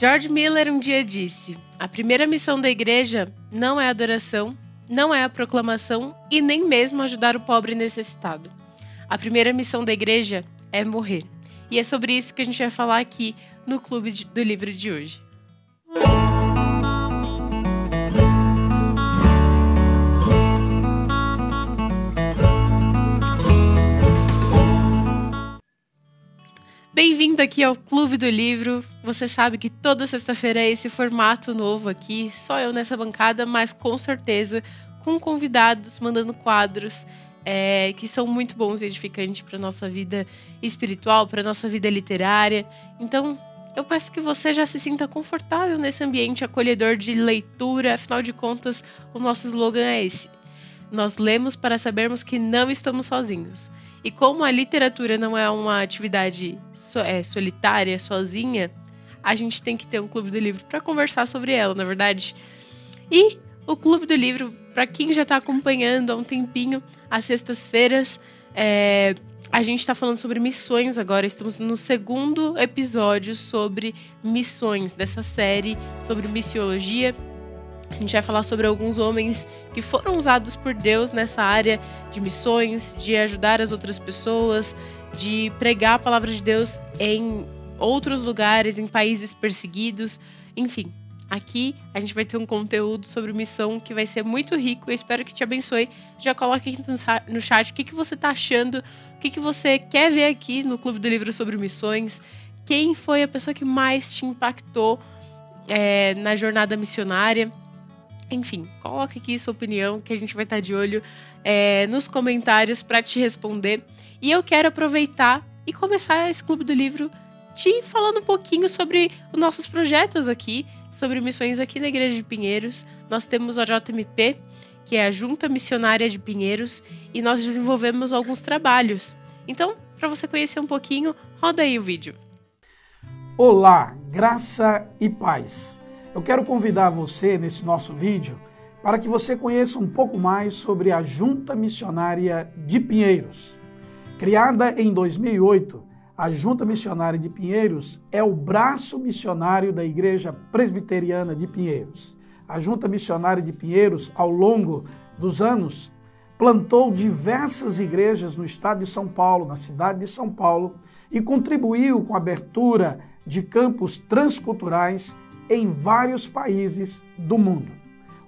George Miller um dia disse: A primeira missão da igreja não é adoração, não é a proclamação e nem mesmo ajudar o pobre necessitado. A primeira missão da igreja é morrer. E é sobre isso que a gente vai falar aqui no Clube do Livro de hoje. Bem-vindo aqui ao Clube do Livro. Você sabe que toda sexta-feira é esse formato novo aqui, só eu nessa bancada, mas com certeza com convidados, mandando quadros é, que são muito bons e edificantes para nossa vida espiritual, para nossa vida literária. Então, eu peço que você já se sinta confortável nesse ambiente acolhedor de leitura. Afinal de contas, o nosso slogan é esse: Nós lemos para sabermos que não estamos sozinhos. E como a literatura não é uma atividade so, é, solitária, sozinha, a gente tem que ter um clube do livro para conversar sobre ela, na é verdade. E o clube do livro, para quem já está acompanhando há um tempinho, às sextas-feiras, é, a gente está falando sobre missões agora. Estamos no segundo episódio sobre missões dessa série sobre missiologia. A gente vai falar sobre alguns homens que foram usados por Deus nessa área de missões, de ajudar as outras pessoas, de pregar a palavra de Deus em outros lugares, em países perseguidos, enfim. Aqui a gente vai ter um conteúdo sobre missão que vai ser muito rico. Eu espero que te abençoe. Já coloque aqui no chat o que, que você está achando, o que, que você quer ver aqui no Clube do Livro sobre missões. Quem foi a pessoa que mais te impactou é, na jornada missionária? Enfim, coloque aqui sua opinião, que a gente vai estar de olho é, nos comentários para te responder. E eu quero aproveitar e começar esse Clube do Livro te falando um pouquinho sobre os nossos projetos aqui, sobre missões aqui na Igreja de Pinheiros. Nós temos a JMP, que é a Junta Missionária de Pinheiros, e nós desenvolvemos alguns trabalhos. Então, para você conhecer um pouquinho, roda aí o vídeo. Olá, graça e paz. Eu quero convidar você nesse nosso vídeo para que você conheça um pouco mais sobre a Junta Missionária de Pinheiros. Criada em 2008, a Junta Missionária de Pinheiros é o braço missionário da Igreja Presbiteriana de Pinheiros. A Junta Missionária de Pinheiros, ao longo dos anos, plantou diversas igrejas no estado de São Paulo, na cidade de São Paulo, e contribuiu com a abertura de campos transculturais em vários países do mundo.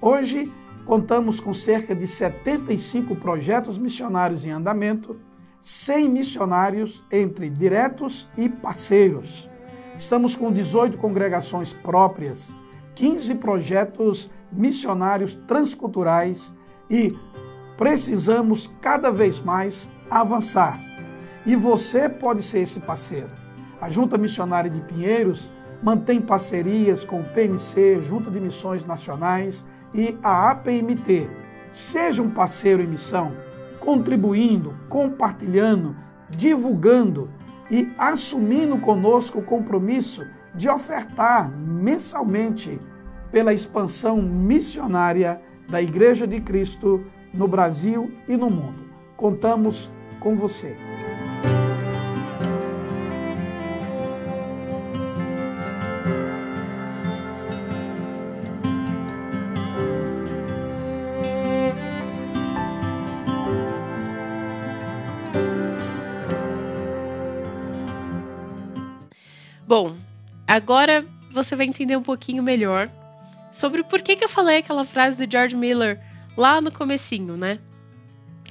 Hoje, contamos com cerca de 75 projetos missionários em andamento, 100 missionários entre diretos e parceiros. Estamos com 18 congregações próprias, 15 projetos missionários transculturais e precisamos cada vez mais avançar. E você pode ser esse parceiro. A Junta Missionária de Pinheiros mantém parcerias com o PMC, Junta de Missões Nacionais e a APMT. Seja um parceiro em missão, contribuindo, compartilhando, divulgando e assumindo conosco o compromisso de ofertar mensalmente pela expansão missionária da Igreja de Cristo no Brasil e no mundo. Contamos com você. Agora você vai entender um pouquinho melhor sobre por que, que eu falei aquela frase do George Miller lá no comecinho, né?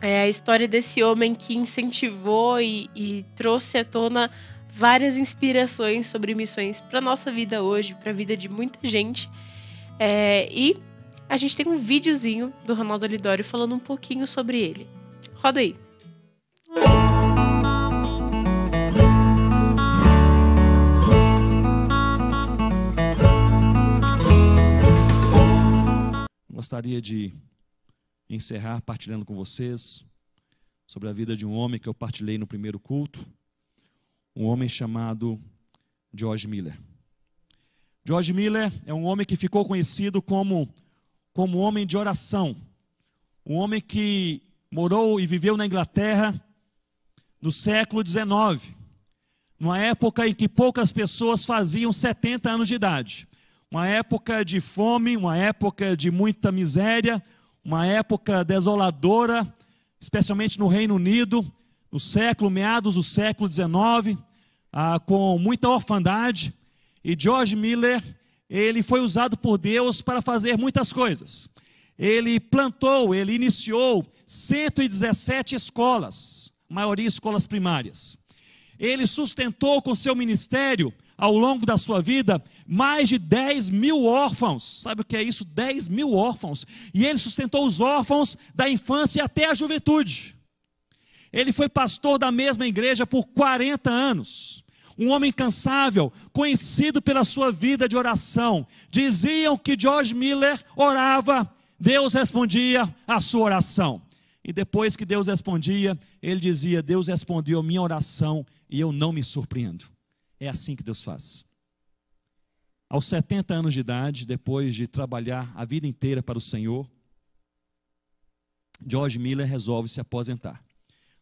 É a história desse homem que incentivou e, e trouxe à tona várias inspirações sobre missões para nossa vida hoje, para a vida de muita gente. É, e a gente tem um videozinho do Ronaldo Alidório falando um pouquinho sobre ele. Roda aí. Gostaria de encerrar partilhando com vocês sobre a vida de um homem que eu partilhei no primeiro culto, um homem chamado George Miller. George Miller é um homem que ficou conhecido como como homem de oração, um homem que morou e viveu na Inglaterra no século XIX. numa época em que poucas pessoas faziam 70 anos de idade. Uma época de fome, uma época de muita miséria, uma época desoladora, especialmente no Reino Unido, no século, meados do século XIX, ah, com muita orfandade. E George Miller, ele foi usado por Deus para fazer muitas coisas. Ele plantou, ele iniciou 117 escolas, maioria escolas primárias. Ele sustentou com seu ministério, ao longo da sua vida, mais de 10 mil órfãos. Sabe o que é isso? 10 mil órfãos. E ele sustentou os órfãos da infância até a juventude. Ele foi pastor da mesma igreja por 40 anos. Um homem incansável, conhecido pela sua vida de oração. Diziam que George Miller orava, Deus respondia a sua oração. E depois que Deus respondia, ele dizia: Deus respondeu a minha oração e eu não me surpreendo. É assim que Deus faz. Aos 70 anos de idade, depois de trabalhar a vida inteira para o Senhor, George Miller resolve se aposentar.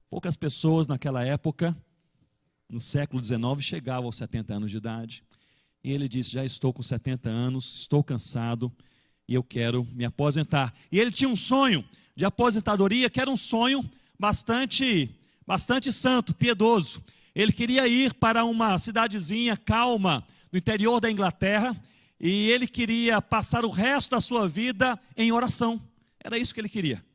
Poucas pessoas naquela época, no século XIX, chegavam aos 70 anos de idade. E ele disse: Já estou com 70 anos, estou cansado e eu quero me aposentar. E ele tinha um sonho de aposentadoria, que era um sonho bastante, bastante santo, piedoso. Ele queria ir para uma cidadezinha calma no interior da Inglaterra e ele queria passar o resto da sua vida em oração. Era isso que ele queria.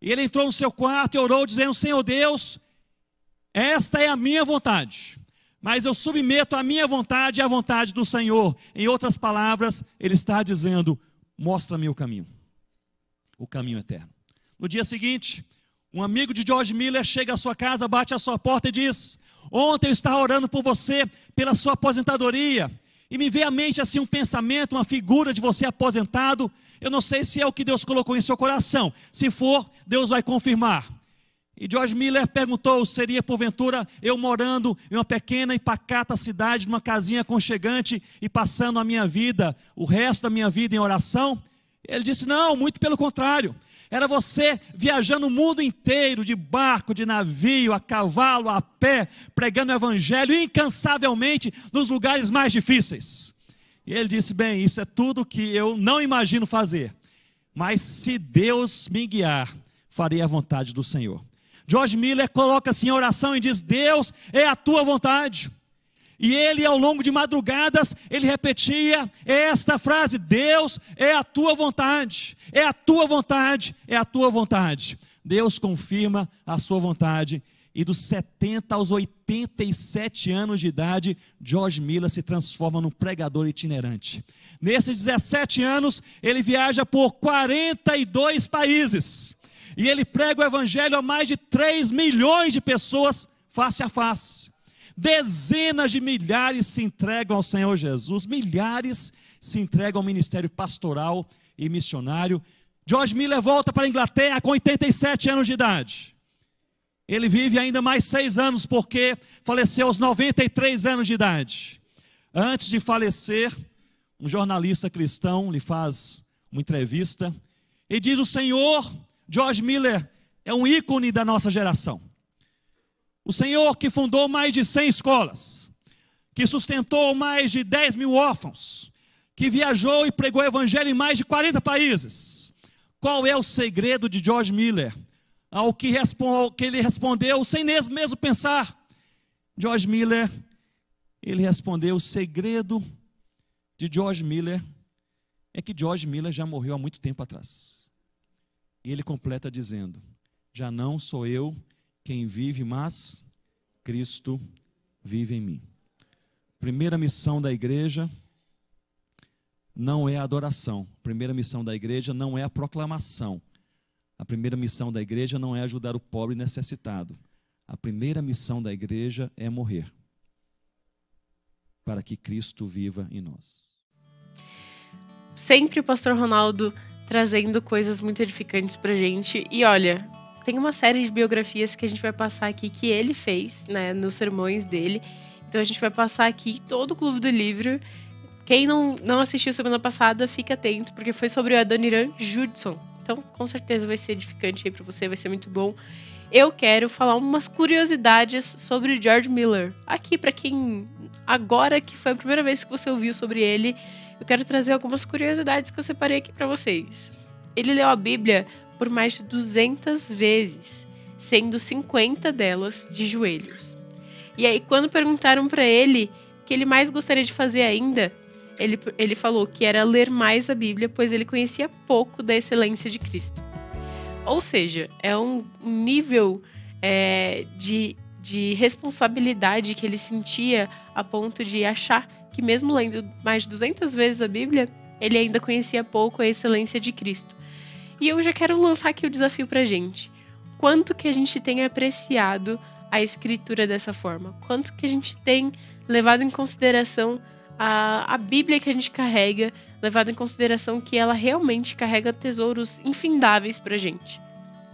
E ele entrou no seu quarto e orou, dizendo: Senhor Deus, esta é a minha vontade, mas eu submeto a minha vontade à vontade do Senhor. Em outras palavras, ele está dizendo: Mostra-me o caminho, o caminho eterno. No dia seguinte, um amigo de George Miller chega à sua casa, bate à sua porta e diz: Ontem eu estava orando por você, pela sua aposentadoria, e me veio à mente assim um pensamento, uma figura de você aposentado. Eu não sei se é o que Deus colocou em seu coração. Se for, Deus vai confirmar. E George Miller perguntou: seria porventura eu morando em uma pequena e pacata cidade, numa casinha aconchegante e passando a minha vida, o resto da minha vida em oração? Ele disse: não, muito pelo contrário. Era você viajando o mundo inteiro, de barco, de navio, a cavalo, a pé, pregando o evangelho incansavelmente nos lugares mais difíceis. E ele disse: Bem, isso é tudo que eu não imagino fazer, mas se Deus me guiar, farei a vontade do Senhor. George Miller coloca-se em oração e diz: Deus é a tua vontade. E ele, ao longo de madrugadas, ele repetia esta frase: Deus é a tua vontade, é a tua vontade, é a tua vontade. Deus confirma a sua vontade. E dos 70 aos 87 anos de idade, George Miller se transforma num pregador itinerante. Nesses 17 anos, ele viaja por 42 países. E ele prega o evangelho a mais de 3 milhões de pessoas face a face. Dezenas de milhares se entregam ao Senhor Jesus, milhares se entregam ao ministério pastoral e missionário. George Miller volta para a Inglaterra com 87 anos de idade. Ele vive ainda mais seis anos, porque faleceu aos 93 anos de idade. Antes de falecer, um jornalista cristão lhe faz uma entrevista e diz: O Senhor, George Miller, é um ícone da nossa geração. O Senhor que fundou mais de 100 escolas, que sustentou mais de 10 mil órfãos, que viajou e pregou o evangelho em mais de 40 países. Qual é o segredo de George Miller? Ao que, que ele respondeu sem mesmo pensar. George Miller, ele respondeu: o segredo de George Miller é que George Miller já morreu há muito tempo atrás. E ele completa dizendo: Já não sou eu quem vive, mas Cristo vive em mim. Primeira missão da igreja não é a adoração. Primeira missão da igreja não é a proclamação. A primeira missão da igreja não é ajudar o pobre necessitado. A primeira missão da igreja é morrer para que Cristo viva em nós. Sempre o pastor Ronaldo trazendo coisas muito edificantes para gente. E olha, tem uma série de biografias que a gente vai passar aqui que ele fez, né, nos sermões dele. Então a gente vai passar aqui todo o Clube do Livro. Quem não, não assistiu semana passada, fique atento, porque foi sobre o Adoniran Judson. Então, com certeza vai ser edificante aí para você, vai ser muito bom. Eu quero falar umas curiosidades sobre o George Miller. Aqui para quem agora que foi a primeira vez que você ouviu sobre ele, eu quero trazer algumas curiosidades que eu separei aqui para vocês. Ele leu a Bíblia por mais de 200 vezes, sendo 50 delas de joelhos. E aí, quando perguntaram para ele o que ele mais gostaria de fazer ainda, ele, ele falou que era ler mais a Bíblia, pois ele conhecia pouco da excelência de Cristo. Ou seja, é um nível é, de, de responsabilidade que ele sentia a ponto de achar que, mesmo lendo mais de 200 vezes a Bíblia, ele ainda conhecia pouco a excelência de Cristo. E eu já quero lançar aqui o desafio pra gente. Quanto que a gente tem apreciado a escritura dessa forma? Quanto que a gente tem levado em consideração a, a Bíblia que a gente carrega, levado em consideração que ela realmente carrega tesouros infindáveis pra gente.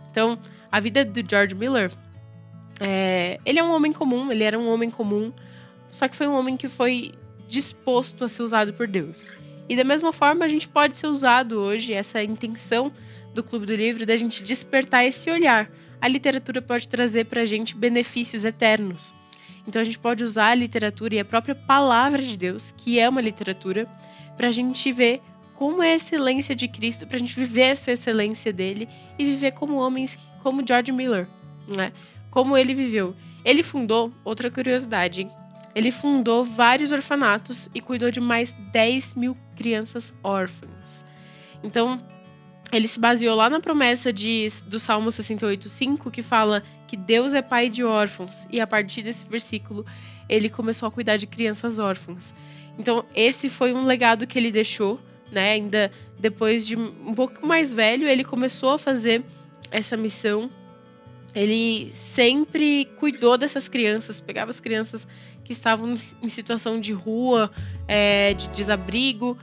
Então, a vida do George Miller, é, ele é um homem comum, ele era um homem comum, só que foi um homem que foi disposto a ser usado por Deus. E da mesma forma, a gente pode ser usado hoje, essa intenção do Clube do Livro, da gente despertar esse olhar. A literatura pode trazer para a gente benefícios eternos. Então a gente pode usar a literatura e a própria palavra de Deus, que é uma literatura, para a gente ver como é a excelência de Cristo, para a gente viver essa excelência dele e viver como homens como George Miller, né? Como ele viveu. Ele fundou, outra curiosidade? Ele fundou vários orfanatos e cuidou de mais 10 mil crianças órfãs. Então, ele se baseou lá na promessa de, do Salmo 68,5, que fala que Deus é pai de órfãos, e a partir desse versículo ele começou a cuidar de crianças órfãs. Então, esse foi um legado que ele deixou, né? Ainda depois de um pouco mais velho, ele começou a fazer essa missão. Ele sempre cuidou dessas crianças, pegava as crianças que estavam em situação de rua, é, de desabrigo,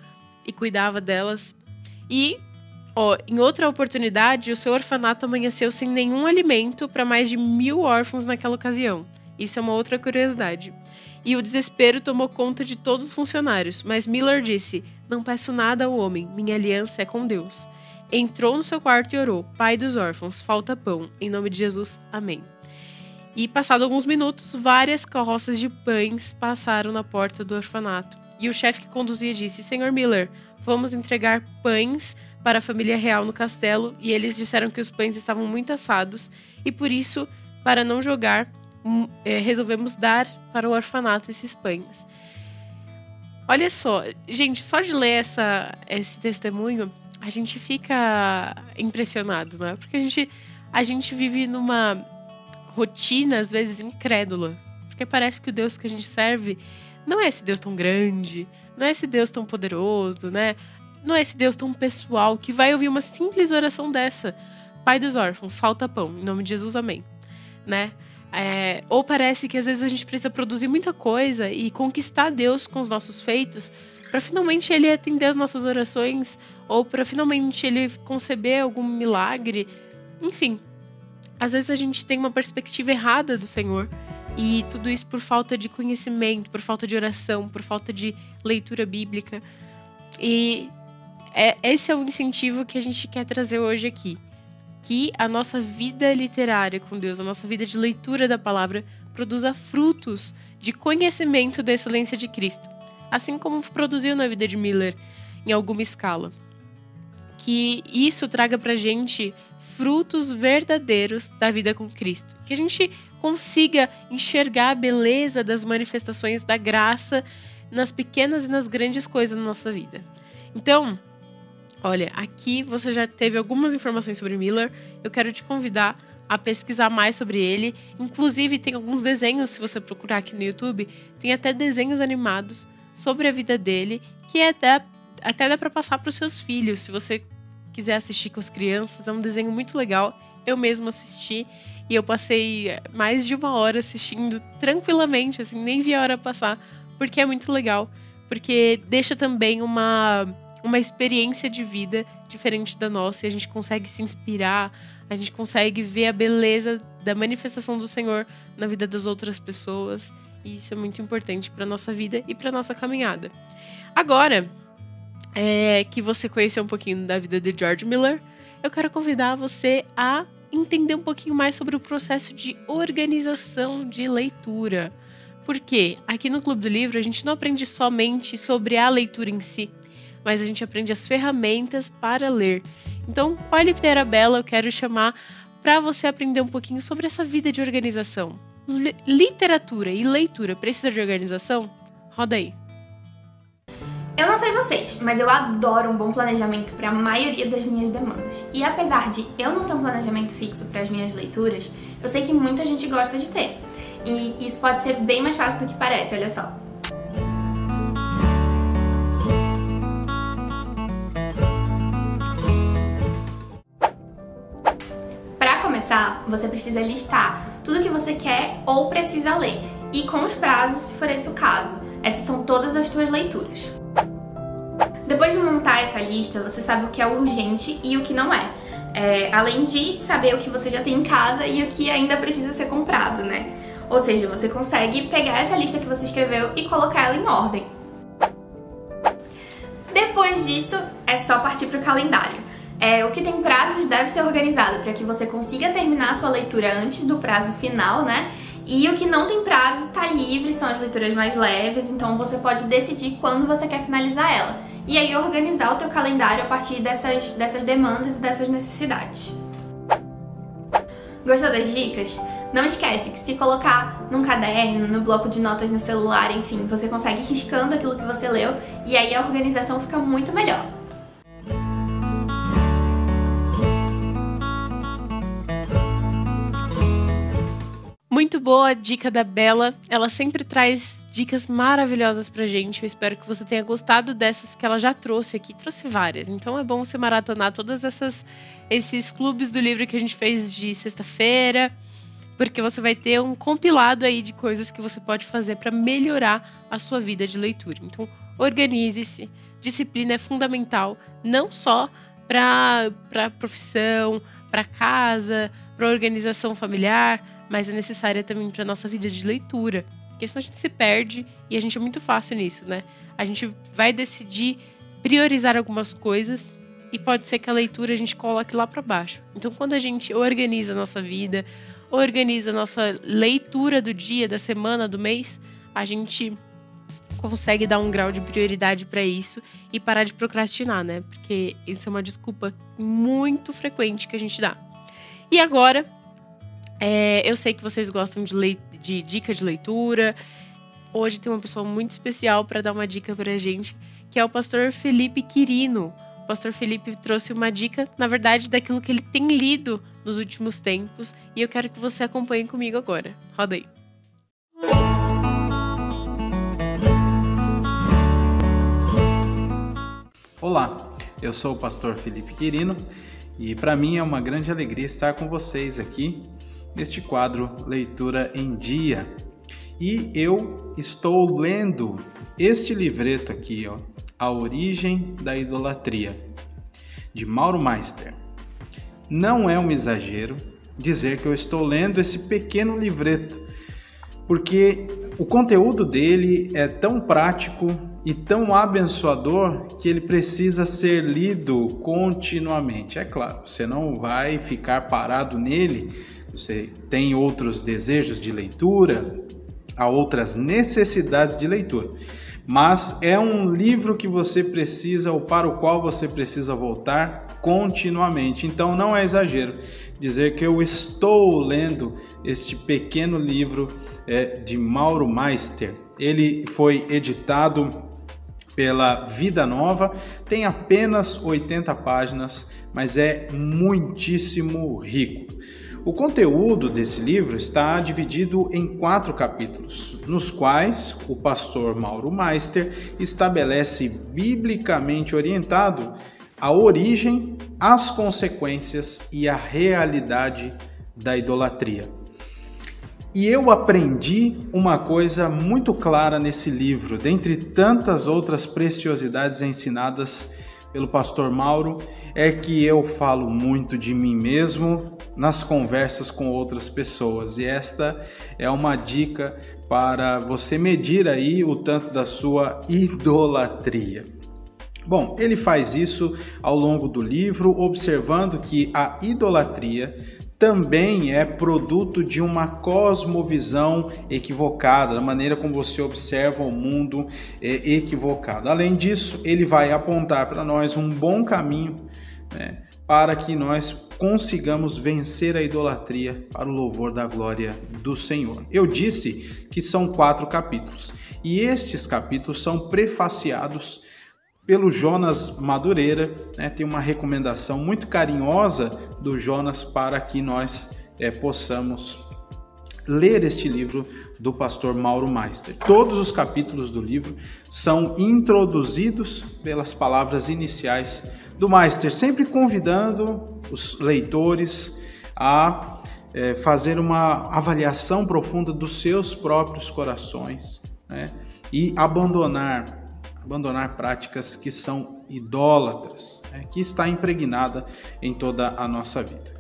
e cuidava delas. E Ó, em outra oportunidade, o seu orfanato amanheceu sem nenhum alimento para mais de mil órfãos naquela ocasião. Isso é uma outra curiosidade. E o desespero tomou conta de todos os funcionários, mas Miller disse: Não peço nada ao homem, minha aliança é com Deus. Entrou no seu quarto e orou: Pai dos órfãos, falta pão. Em nome de Jesus, amém. E, passado alguns minutos, várias carroças de pães passaram na porta do orfanato. E o chefe que conduzia disse: Senhor Miller, vamos entregar pães para a família real no castelo. E eles disseram que os pães estavam muito assados e por isso, para não jogar, hum, é, resolvemos dar para o orfanato esses pães. Olha só, gente, só de ler essa, esse testemunho, a gente fica impressionado, né? Porque a gente, a gente vive numa rotina, às vezes, incrédula. Porque parece que o Deus que a gente serve não é esse Deus tão grande, não é esse Deus tão poderoso, né? Não é esse Deus tão pessoal que vai ouvir uma simples oração dessa. Pai dos órfãos, falta pão. Em nome de Jesus, amém. Né? É, ou parece que às vezes a gente precisa produzir muita coisa e conquistar Deus com os nossos feitos para finalmente ele atender as nossas orações ou para finalmente ele conceber algum milagre. Enfim, às vezes a gente tem uma perspectiva errada do Senhor e tudo isso por falta de conhecimento, por falta de oração, por falta de leitura bíblica. E é, esse é o incentivo que a gente quer trazer hoje aqui. Que a nossa vida literária com Deus, a nossa vida de leitura da palavra, produza frutos de conhecimento da excelência de Cristo. Assim como produziu na vida de Miller, em alguma escala. Que isso traga pra gente frutos verdadeiros da vida com Cristo. Que a gente consiga enxergar a beleza das manifestações da graça nas pequenas e nas grandes coisas da nossa vida. Então, olha, aqui você já teve algumas informações sobre Miller. Eu quero te convidar a pesquisar mais sobre ele. Inclusive, tem alguns desenhos, se você procurar aqui no YouTube, tem até desenhos animados sobre a vida dele, que é até, dá para passar para os seus filhos, se você quiser assistir com as crianças. É um desenho muito legal. Eu mesmo assisti e eu passei mais de uma hora assistindo tranquilamente, assim, nem vi a hora passar, porque é muito legal. Porque deixa também uma, uma experiência de vida diferente da nossa e a gente consegue se inspirar, a gente consegue ver a beleza da manifestação do Senhor na vida das outras pessoas. E isso é muito importante para nossa vida e para nossa caminhada. Agora, é, que você conheceu um pouquinho da vida de George Miller, eu quero convidar você a entender um pouquinho mais sobre o processo de organização de leitura. Porque aqui no Clube do Livro a gente não aprende somente sobre a leitura em si, mas a gente aprende as ferramentas para ler. Então, qual a bela eu quero chamar para você aprender um pouquinho sobre essa vida de organização? Literatura e leitura precisa de organização? Roda aí. Eu não sei vocês, mas eu adoro um bom planejamento para a maioria das minhas demandas. E apesar de eu não ter um planejamento fixo para as minhas leituras, eu sei que muita gente gosta de ter. E isso pode ser bem mais fácil do que parece, olha só. Para começar, você precisa listar tudo que você quer ou precisa ler e com os prazos, se for esse o caso. Essas são todas as tuas leituras. Depois de montar essa lista, você sabe o que é urgente e o que não é. é. Além de saber o que você já tem em casa e o que ainda precisa ser comprado, né? Ou seja, você consegue pegar essa lista que você escreveu e colocar ela em ordem. Depois disso, é só partir para o calendário. É, o que tem prazos deve ser organizado para que você consiga terminar a sua leitura antes do prazo final, né? E o que não tem prazo está livre, são as leituras mais leves, então você pode decidir quando você quer finalizar ela. E aí organizar o teu calendário a partir dessas, dessas demandas e dessas necessidades. Gostou das dicas? Não esquece que se colocar num caderno, no bloco de notas no celular, enfim, você consegue riscando aquilo que você leu e aí a organização fica muito melhor. Muito boa a dica da Bela. Ela sempre traz dicas maravilhosas pra gente. Eu espero que você tenha gostado dessas que ela já trouxe aqui. Trouxe várias. Então é bom você maratonar todas essas esses clubes do livro que a gente fez de sexta-feira porque você vai ter um compilado aí de coisas que você pode fazer para melhorar a sua vida de leitura. Então, organize-se. Disciplina é fundamental, não só para a profissão, para casa, para organização familiar, mas é necessária também para nossa vida de leitura. Porque senão a gente se perde e a gente é muito fácil nisso, né? A gente vai decidir priorizar algumas coisas e pode ser que a leitura a gente coloque lá para baixo. Então, quando a gente organiza a nossa vida, organiza a nossa leitura do dia, da semana, do mês, a gente consegue dar um grau de prioridade para isso e parar de procrastinar, né? Porque isso é uma desculpa muito frequente que a gente dá. E agora, é, eu sei que vocês gostam de, de dica de leitura. Hoje tem uma pessoa muito especial para dar uma dica para a gente, que é o pastor Felipe Quirino. O pastor Felipe trouxe uma dica, na verdade, daquilo que ele tem lido nos últimos tempos, e eu quero que você acompanhe comigo agora. Roda aí. Olá, eu sou o pastor Felipe Quirino e para mim é uma grande alegria estar com vocês aqui neste quadro Leitura em Dia. E eu estou lendo este livreto aqui, ó, a Origem da Idolatria, de Mauro Meister. Não é um exagero dizer que eu estou lendo esse pequeno livreto, porque o conteúdo dele é tão prático e tão abençoador que ele precisa ser lido continuamente. É claro, você não vai ficar parado nele, você tem outros desejos de leitura, há outras necessidades de leitura mas é um livro que você precisa ou para o qual você precisa voltar continuamente. Então não é exagero dizer que eu estou lendo este pequeno livro é, de Mauro Meister. Ele foi editado pela Vida Nova, tem apenas 80 páginas, mas é muitíssimo rico. O conteúdo desse livro está dividido em quatro capítulos, nos quais o pastor Mauro Meister estabelece biblicamente orientado a origem, as consequências e a realidade da idolatria. E eu aprendi uma coisa muito clara nesse livro, dentre tantas outras preciosidades ensinadas pelo pastor Mauro é que eu falo muito de mim mesmo nas conversas com outras pessoas e esta é uma dica para você medir aí o tanto da sua idolatria. Bom, ele faz isso ao longo do livro, observando que a idolatria também é produto de uma cosmovisão equivocada, da maneira como você observa o mundo é, equivocado. Além disso, ele vai apontar para nós um bom caminho né, para que nós consigamos vencer a idolatria para o louvor da glória do Senhor. Eu disse que são quatro capítulos e estes capítulos são prefaciados pelo Jonas Madureira. Né? Tem uma recomendação muito carinhosa do Jonas para que nós é, possamos ler este livro do pastor Mauro Meister. Todos os capítulos do livro são introduzidos pelas palavras iniciais do Meister, sempre convidando os leitores a é, fazer uma avaliação profunda dos seus próprios corações né? e abandonar abandonar práticas que são idólatras, né, que está impregnada em toda a nossa vida.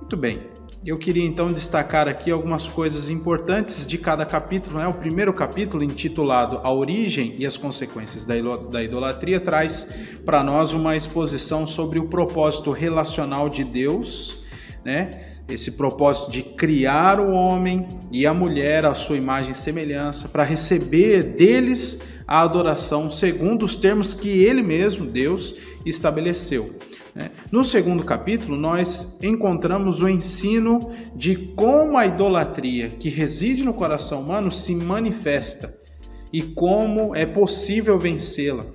Muito bem, eu queria então destacar aqui algumas coisas importantes de cada capítulo. Né? O primeiro capítulo, intitulado A Origem e as Consequências da Idolatria, traz para nós uma exposição sobre o propósito relacional de Deus, né? esse propósito de criar o homem e a mulher à sua imagem e semelhança, para receber deles a adoração segundo os termos que ele mesmo, Deus, estabeleceu. Né? No segundo capítulo, nós encontramos o ensino de como a idolatria que reside no coração humano se manifesta e como é possível vencê-la,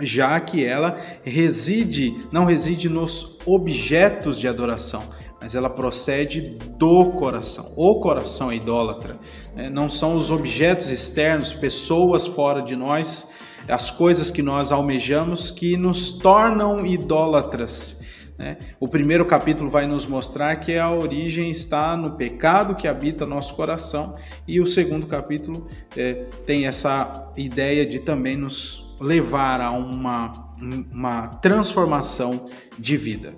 já que ela reside, não reside nos objetos de adoração, mas ela procede do coração. O coração é idólatra. Né? Não são os objetos externos, pessoas fora de nós, as coisas que nós almejamos que nos tornam idólatras. Né? O primeiro capítulo vai nos mostrar que a origem está no pecado que habita nosso coração, e o segundo capítulo é, tem essa ideia de também nos levar a uma, uma transformação de vida.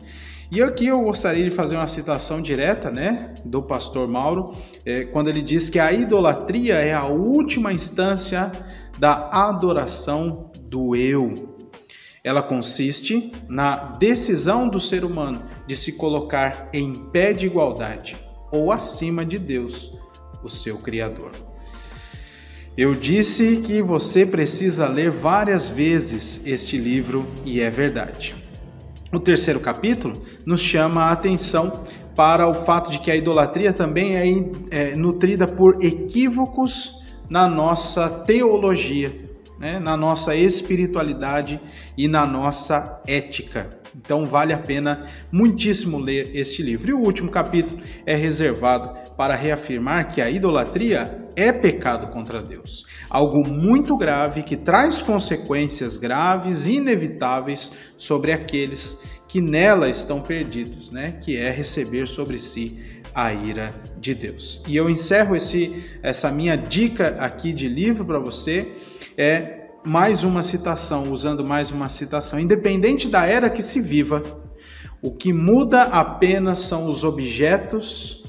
E aqui eu gostaria de fazer uma citação direta, né, do pastor Mauro, é, quando ele diz que a idolatria é a última instância da adoração do eu. Ela consiste na decisão do ser humano de se colocar em pé de igualdade ou acima de Deus, o seu Criador. Eu disse que você precisa ler várias vezes este livro e é verdade. O terceiro capítulo nos chama a atenção para o fato de que a idolatria também é, é nutrida por equívocos na nossa teologia, né? na nossa espiritualidade e na nossa ética. Então vale a pena muitíssimo ler este livro. E o último capítulo é reservado para reafirmar que a idolatria é pecado contra Deus. Algo muito grave que traz consequências graves e inevitáveis sobre aqueles que nela estão perdidos, né? Que é receber sobre si a ira de Deus. E eu encerro esse, essa minha dica aqui de livro para você é mais uma citação, usando mais uma citação. Independente da era que se viva, o que muda apenas são os objetos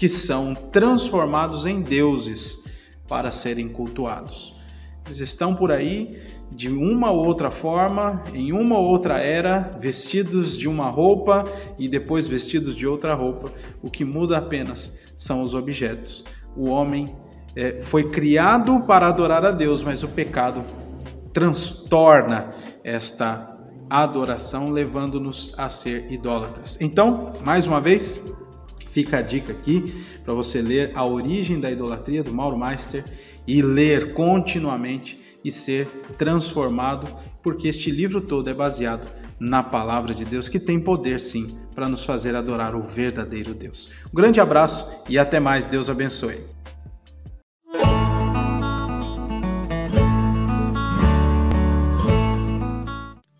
que são transformados em deuses para serem cultuados. Eles estão por aí de uma ou outra forma, em uma ou outra era, vestidos de uma roupa e depois vestidos de outra roupa. O que muda apenas são os objetos. O homem é, foi criado para adorar a Deus, mas o pecado transtorna esta adoração, levando-nos a ser idólatras. Então, mais uma vez, fica a dica aqui para você ler A Origem da Idolatria do Mauro Meister e ler continuamente e ser transformado, porque este livro todo é baseado na palavra de Deus, que tem poder sim para nos fazer adorar o verdadeiro Deus. Um grande abraço e até mais. Deus abençoe.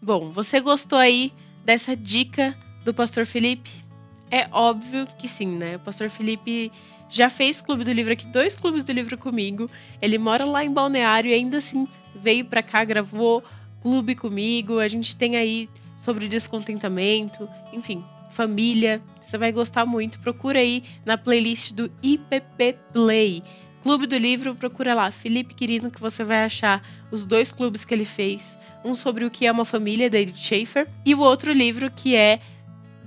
Bom, você gostou aí dessa dica do Pastor Felipe? É óbvio que sim, né? O Pastor Felipe já fez Clube do Livro aqui, dois clubes do livro comigo. Ele mora lá em Balneário e ainda assim veio para cá, gravou clube comigo. A gente tem aí sobre descontentamento, enfim, família. Você vai gostar muito. Procura aí na playlist do IPP Play. Clube do Livro, procura lá, Felipe Quirino, que você vai achar os dois clubes que ele fez. Um sobre o que é uma família, da Edith Schaefer, e o outro livro que é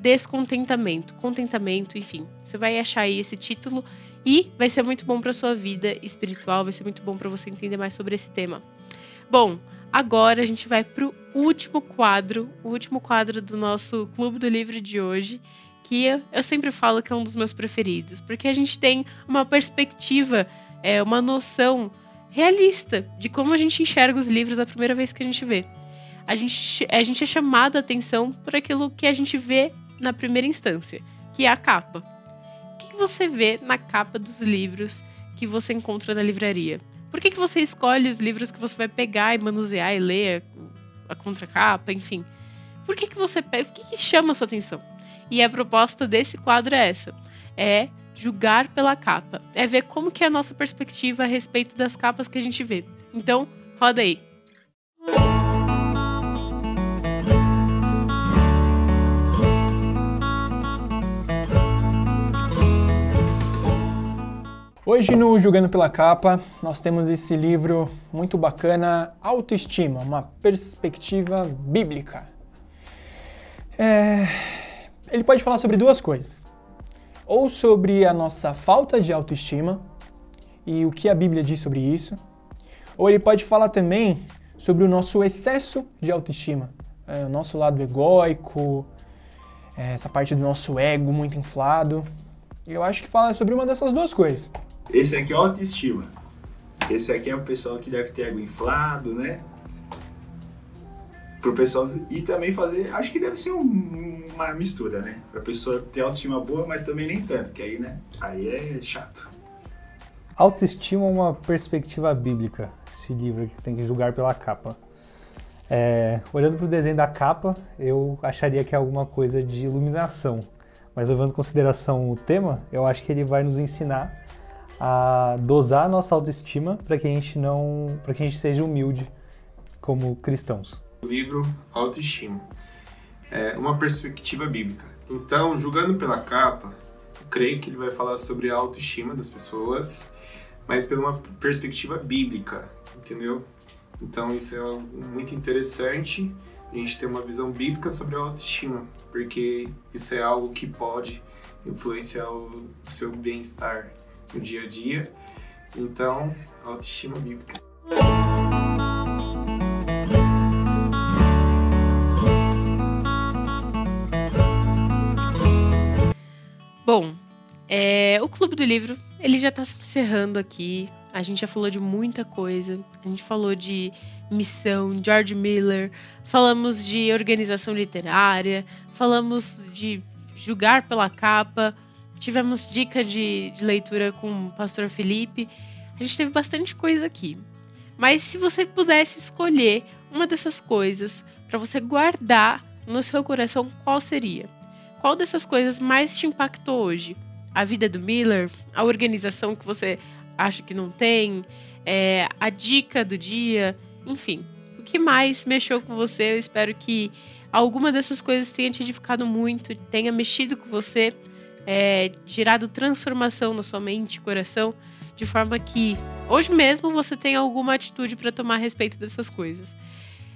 Descontentamento, Contentamento, enfim. Você vai achar aí esse título e vai ser muito bom para sua vida espiritual, vai ser muito bom para você entender mais sobre esse tema. Bom, agora a gente vai para o último quadro, o último quadro do nosso Clube do Livro de hoje, que eu sempre falo que é um dos meus preferidos, porque a gente tem uma perspectiva é, uma noção realista de como a gente enxerga os livros a primeira vez que a gente vê. A gente, a gente é chamado a atenção por aquilo que a gente vê na primeira instância, que é a capa. O que você vê na capa dos livros que você encontra na livraria? Por que, que você escolhe os livros que você vai pegar e manusear e ler a, contracapa, enfim? Por que, que você pega? O que, que chama a sua atenção? E a proposta desse quadro é essa: é julgar pela capa. É ver como que é a nossa perspectiva a respeito das capas que a gente vê. Então, roda aí. Hoje no Julgando pela Capa, nós temos esse livro muito bacana, Autoestima, uma perspectiva bíblica. É... Ele pode falar sobre duas coisas ou sobre a nossa falta de autoestima e o que a Bíblia diz sobre isso, ou ele pode falar também sobre o nosso excesso de autoestima, é, o nosso lado egóico, é, essa parte do nosso ego muito inflado. Eu acho que fala sobre uma dessas duas coisas. Esse aqui é autoestima. Esse aqui é o pessoal que deve ter ego inflado, né? pro pessoal e também fazer, acho que deve ser um, uma mistura, né? Pra pessoa ter autoestima boa, mas também nem tanto, que aí, né? Aí é chato. Autoestima é uma perspectiva bíblica, esse livro que tem que julgar pela capa. É, olhando para o desenho da capa, eu acharia que é alguma coisa de iluminação, mas levando em consideração o tema, eu acho que ele vai nos ensinar a dosar a nossa autoestima para que a gente não, para que a gente seja humilde como cristãos o livro Autoestima, é uma perspectiva bíblica. Então, julgando pela capa, creio que ele vai falar sobre a autoestima das pessoas, mas pela uma perspectiva bíblica, entendeu? Então, isso é muito interessante, a gente ter uma visão bíblica sobre a autoestima, porque isso é algo que pode influenciar o seu bem-estar no dia a dia. Então, autoestima bíblica. Bom, é, o Clube do Livro, ele já está se encerrando aqui. A gente já falou de muita coisa. A gente falou de missão, George Miller, falamos de organização literária, falamos de julgar pela capa, tivemos dica de, de leitura com o pastor Felipe. A gente teve bastante coisa aqui. Mas se você pudesse escolher uma dessas coisas para você guardar no seu coração, qual seria? Qual dessas coisas mais te impactou hoje? A vida do Miller? A organização que você acha que não tem? É, a dica do dia? Enfim, o que mais mexeu com você? Eu espero que alguma dessas coisas tenha te edificado muito, tenha mexido com você, é, gerado transformação na sua mente e coração, de forma que hoje mesmo você tenha alguma atitude para tomar a respeito dessas coisas.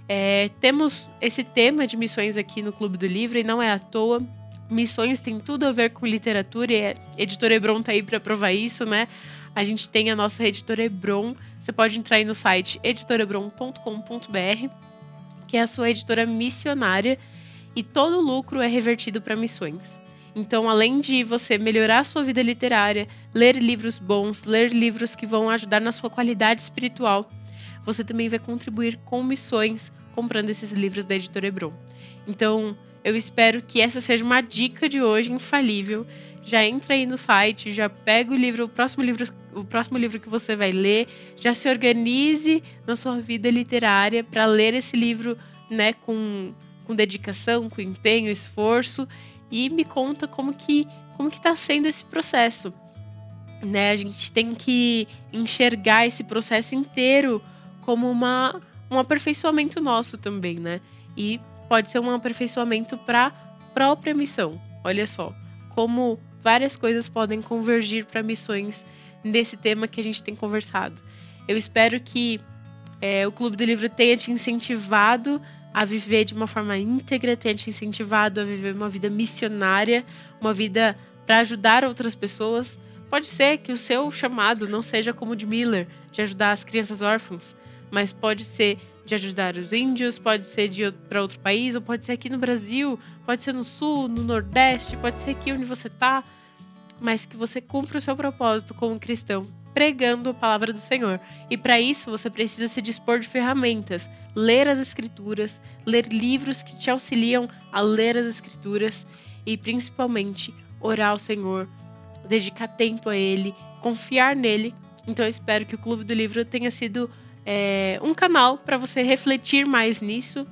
É, temos esse tema de missões aqui no Clube do Livro e não é à toa. Missões tem tudo a ver com literatura e a editora Hebron tá aí para provar isso, né? A gente tem a nossa editora Hebron. Você pode entrar aí no site editorebron.com.br, que é a sua editora missionária, e todo o lucro é revertido para missões. Então, além de você melhorar a sua vida literária, ler livros bons, ler livros que vão ajudar na sua qualidade espiritual, você também vai contribuir com missões comprando esses livros da editora Hebron. Então, eu espero que essa seja uma dica de hoje infalível. Já entra aí no site, já pega o livro, o próximo livro, o próximo livro que você vai ler, já se organize na sua vida literária para ler esse livro, né, com, com dedicação, com empenho, esforço e me conta como que como que está sendo esse processo. Né? A gente tem que enxergar esse processo inteiro como uma, um aperfeiçoamento nosso também, né? E pode ser um aperfeiçoamento para a própria missão. Olha só, como várias coisas podem convergir para missões nesse tema que a gente tem conversado. Eu espero que é, o Clube do Livro tenha te incentivado a viver de uma forma íntegra, tenha te incentivado a viver uma vida missionária, uma vida para ajudar outras pessoas. Pode ser que o seu chamado não seja como o de Miller, de ajudar as crianças órfãs, mas pode ser de ajudar os índios, pode ser de para outro país, ou pode ser aqui no Brasil, pode ser no sul, no nordeste, pode ser aqui onde você está, mas que você cumpra o seu propósito como cristão, pregando a palavra do Senhor. E para isso você precisa se dispor de ferramentas, ler as escrituras, ler livros que te auxiliam a ler as escrituras e principalmente orar ao Senhor, dedicar tempo a Ele, confiar nele. Então eu espero que o Clube do Livro tenha sido é, um canal para você refletir mais nisso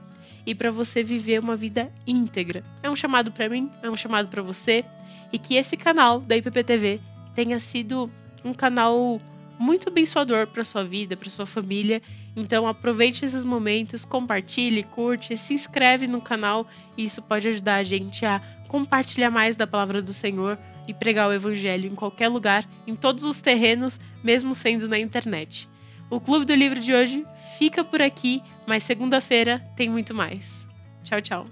e para você viver uma vida íntegra. É um chamado para mim, é um chamado para você e que esse canal da IPPTV tenha sido um canal muito abençoador para sua vida, para sua família. Então aproveite esses momentos, compartilhe, curte, se inscreve no canal e isso pode ajudar a gente a compartilhar mais da palavra do Senhor e pregar o evangelho em qualquer lugar, em todos os terrenos, mesmo sendo na internet. O Clube do Livro de hoje fica por aqui, mas segunda-feira tem muito mais. Tchau, tchau.